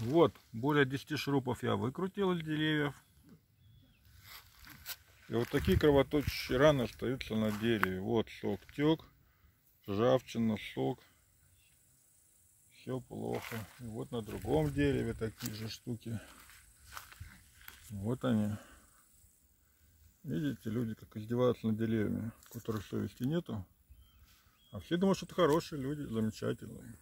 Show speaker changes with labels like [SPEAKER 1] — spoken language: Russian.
[SPEAKER 1] Вот, более 10 шурупов я выкрутил из деревьев. И вот такие кровоточащие раны остаются на дереве. Вот сок тек, ржавчина, сок. Все плохо. И вот на другом дереве такие же штуки. Вот они. Видите, люди как издеваются над деревьями, у которых совести нету. А все думают, что это хорошие люди, замечательные.